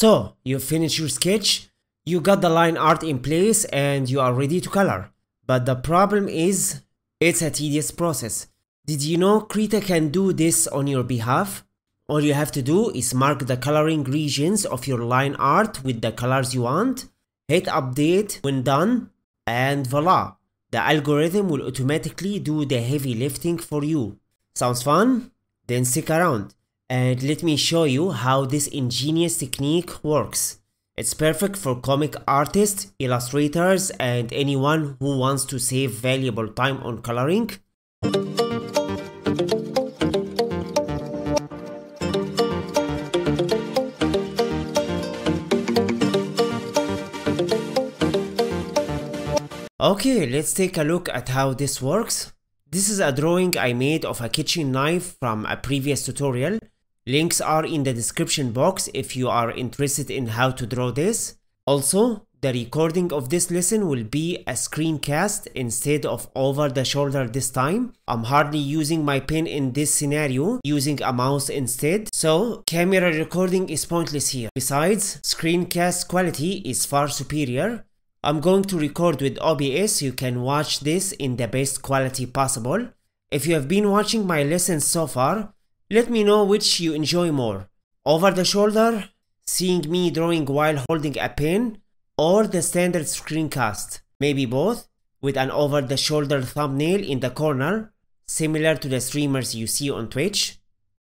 So, you finish your sketch, you got the line art in place and you are ready to color. But the problem is, it's a tedious process. Did you know Krita can do this on your behalf? All you have to do is mark the coloring regions of your line art with the colors you want, hit update when done, and voila! The algorithm will automatically do the heavy lifting for you. Sounds fun? Then stick around and let me show you how this ingenious technique works. It's perfect for comic artists, illustrators, and anyone who wants to save valuable time on coloring. Okay, let's take a look at how this works. This is a drawing I made of a kitchen knife from a previous tutorial. Links are in the description box if you are interested in how to draw this. Also, the recording of this lesson will be a screencast instead of over the shoulder this time. I'm hardly using my pen in this scenario, using a mouse instead. So, camera recording is pointless here. Besides, screencast quality is far superior. I'm going to record with OBS, you can watch this in the best quality possible. If you have been watching my lessons so far, let me know which you enjoy more. Over the shoulder, seeing me drawing while holding a pen, or the standard screencast, maybe both, with an over the shoulder thumbnail in the corner, similar to the streamers you see on Twitch.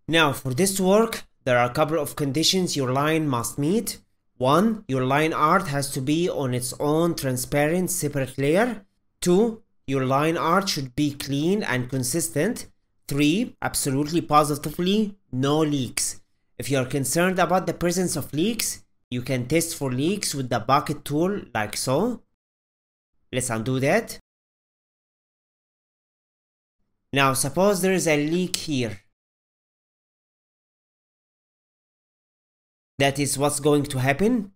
Now for this to work, there are a couple of conditions your line must meet. 1. Your line art has to be on its own transparent separate layer. 2. Your line art should be clean and consistent. 3. Absolutely positively no leaks. If you are concerned about the presence of leaks, you can test for leaks with the bucket tool like so. Let's undo that. Now suppose there is a leak here. That is what's going to happen.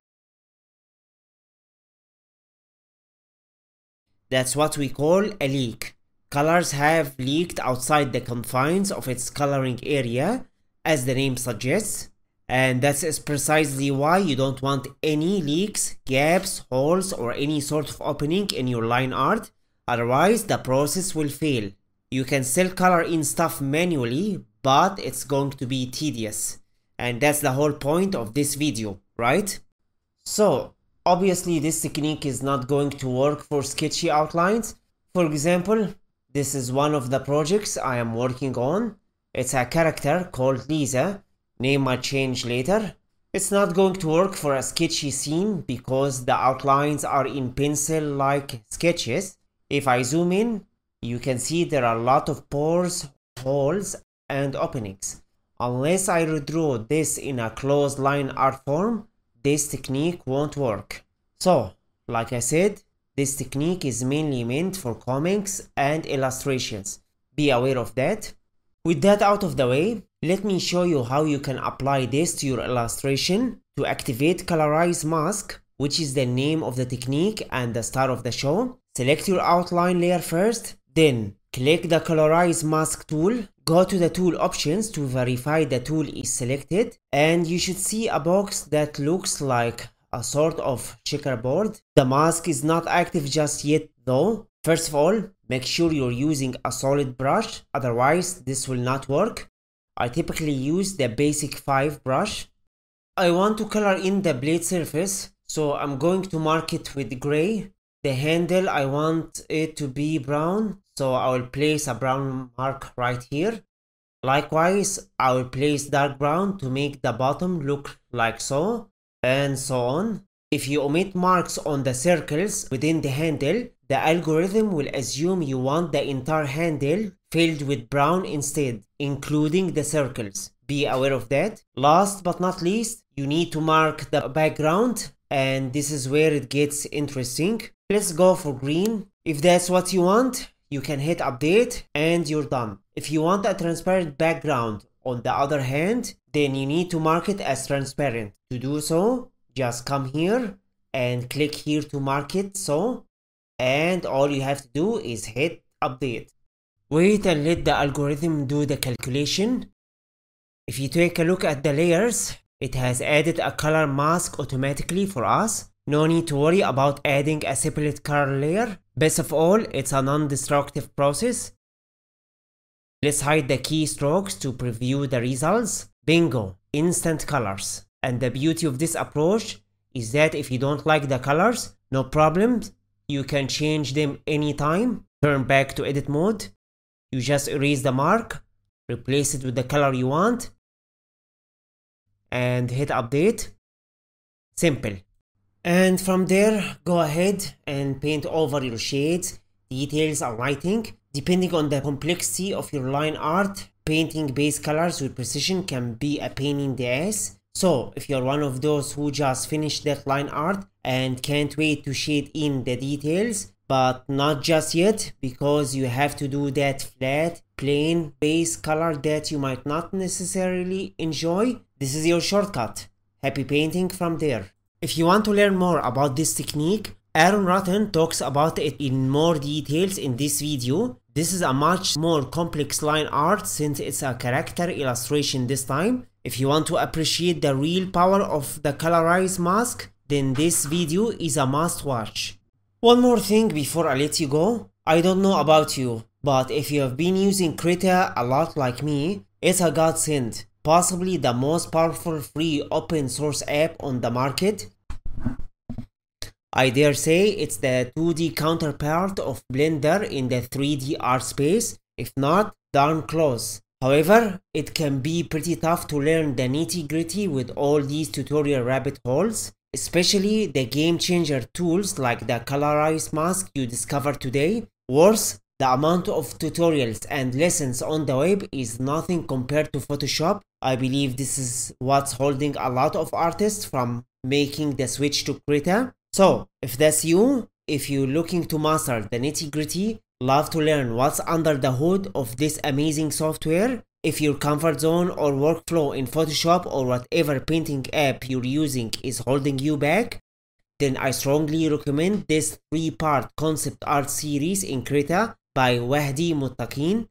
That's what we call a leak. Colors have leaked outside the confines of its coloring area, as the name suggests. And that's precisely why you don't want any leaks, gaps, holes or any sort of opening in your line art, otherwise the process will fail. You can still color in stuff manually, but it's going to be tedious. And that's the whole point of this video, right? So, obviously this technique is not going to work for sketchy outlines. For example, this is one of the projects I am working on. It's a character called Lisa. Name might change later. It's not going to work for a sketchy scene because the outlines are in pencil-like sketches. If I zoom in, you can see there are a lot of pores, holes, and openings. Unless I redraw this in a closed line art form, this technique won't work. So, like I said, this technique is mainly meant for comics and illustrations. Be aware of that. With that out of the way, let me show you how you can apply this to your illustration to activate colorize mask, which is the name of the technique and the star of the show. Select your outline layer first, then click the colorize mask tool, go to the tool options to verify the tool is selected and you should see a box that looks like a sort of checkerboard. The mask is not active just yet though. First of all, make sure you're using a solid brush, otherwise this will not work. I typically use the basic 5 brush. I want to color in the blade surface, so I'm going to mark it with gray. The handle, I want it to be brown, so I will place a brown mark right here. Likewise, I will place dark brown to make the bottom look like so, and so on. If you omit marks on the circles within the handle, the algorithm will assume you want the entire handle filled with brown instead, including the circles. Be aware of that. Last but not least, you need to mark the background and this is where it gets interesting. Let's go for green. If that's what you want, you can hit update and you're done. If you want a transparent background, on the other hand, then you need to mark it as transparent. To do so, just come here and click here to mark it so and all you have to do is hit update. Wait and let the algorithm do the calculation. If you take a look at the layers, it has added a color mask automatically for us. No need to worry about adding a separate color layer. Best of all, it's a non-destructive process. Let's hide the keystrokes to preview the results. Bingo, instant colors. And the beauty of this approach is that if you don't like the colors, no problem, you can change them anytime. Turn back to edit mode. You just erase the mark, replace it with the color you want, and hit update. Simple. And from there, go ahead and paint over your shades, details and lighting. Depending on the complexity of your line art, painting base colors with precision can be a pain in the ass. So if you're one of those who just finished that line art and can't wait to shade in the details, but not just yet because you have to do that flat, plain base color that you might not necessarily enjoy, this is your shortcut. Happy painting from there. If you want to learn more about this technique, Aaron Rutten talks about it in more details in this video. This is a much more complex line art since it's a character illustration this time. If you want to appreciate the real power of the colorized mask, then this video is a must watch. One more thing before I let you go. I don't know about you, but if you have been using Krita a lot like me, it's a godsend. Possibly the most powerful free open source app on the market I dare say it's the 2D counterpart of Blender in the 3D art space, if not darn close. However, it can be pretty tough to learn the nitty gritty with all these tutorial rabbit holes, especially the game changer tools like the colorized mask you discovered today. Worse, the amount of tutorials and lessons on the web is nothing compared to Photoshop. I believe this is what's holding a lot of artists from making the switch to Krita. So, if that's you, if you're looking to master the nitty gritty, love to learn what's under the hood of this amazing software, if your comfort zone or workflow in Photoshop or whatever painting app you're using is holding you back, then I strongly recommend this three-part concept art series in Krita by Widhi Muttaqien.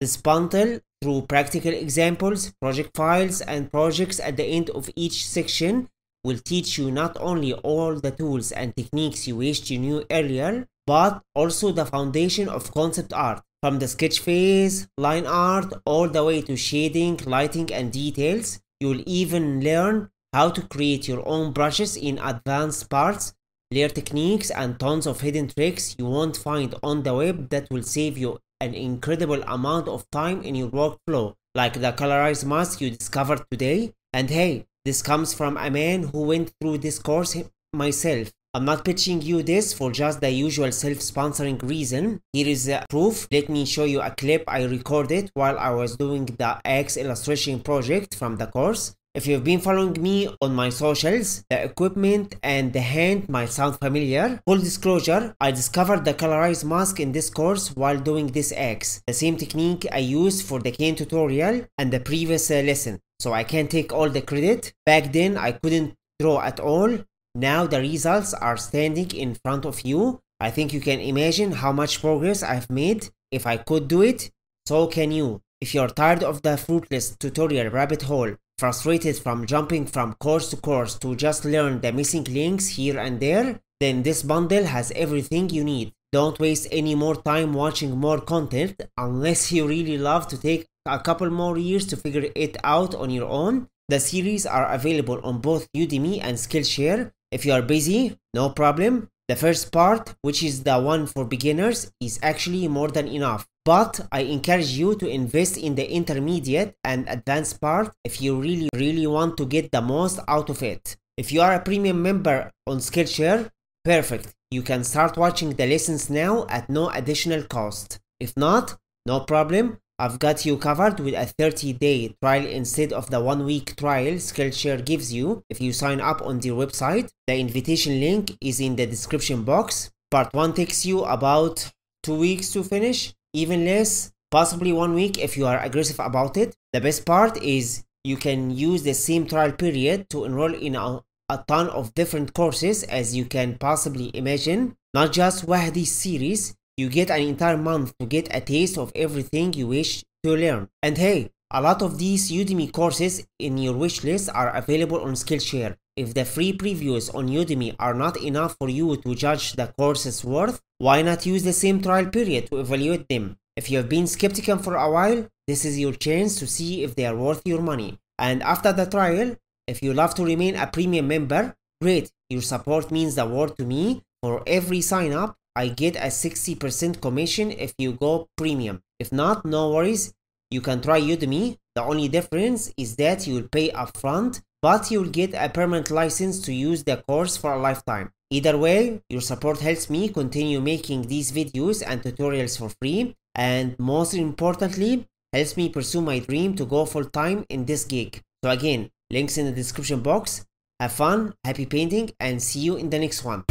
This bundle through practical examples, project files, and projects at the end of each section will teach you not only all the tools and techniques you wished you knew earlier, but also the foundation of concept art, from the sketch phase, line art, all the way to shading, lighting, and details. You'll even learn how to create your own brushes in advanced parts, layer techniques, and tons of hidden tricks you won't find on the web that will save you an incredible amount of time in your workflow, like the colorized mask you discovered today. And hey, this comes from a man who went through this course myself. I'm not pitching you this for just the usual self-sponsoring reason. Here is the proof. Let me show you a clip I recorded while I was doing the X illustration project from the course. If you've been following me on my socials, the equipment and the hand might sound familiar. Full disclosure, I discovered the colorized mask in this course while doing this X. The same technique I used for the cane tutorial and the previous uh, lesson so I can't take all the credit. Back then I couldn't draw at all. Now the results are standing in front of you. I think you can imagine how much progress I've made. If I could do it, so can you. If you're tired of the fruitless tutorial rabbit hole, frustrated from jumping from course to course to just learn the missing links here and there, then this bundle has everything you need. Don't waste any more time watching more content unless you really love to take a couple more years to figure it out on your own. The series are available on both Udemy and Skillshare. If you are busy, no problem. The first part, which is the one for beginners, is actually more than enough. But I encourage you to invest in the intermediate and advanced part if you really really want to get the most out of it. If you are a premium member on Skillshare, perfect. You can start watching the lessons now at no additional cost. If not, no problem. I've got you covered with a 30 day trial instead of the one week trial Skillshare gives you if you sign up on their website. The invitation link is in the description box. Part 1 takes you about 2 weeks to finish, even less, possibly 1 week if you are aggressive about it. The best part is you can use the same trial period to enroll in a, a ton of different courses as you can possibly imagine. Not just Widhi's series, you get an entire month to get a taste of everything you wish to learn. And hey, A lot of these Udemy courses in your wish list are available on Skillshare. If the free previews on Udemy are not enough for you to judge the course's worth, why not use the same trial period to evaluate them? If you have been skeptical for a while, this is your chance to see if they are worth your money. And after the trial, if you love to remain a premium member, great, your support means the world to me. For every sign up, I get a 60% commission if you go premium. If not, no worries, you can try Udemy. The only difference is that you will pay upfront, but you will get a permanent license to use the course for a lifetime. Either way, your support helps me continue making these videos and tutorials for free, and most importantly, helps me pursue my dream to go full time in this gig. So again, links in the description box. Have fun, happy painting, and see you in the next one.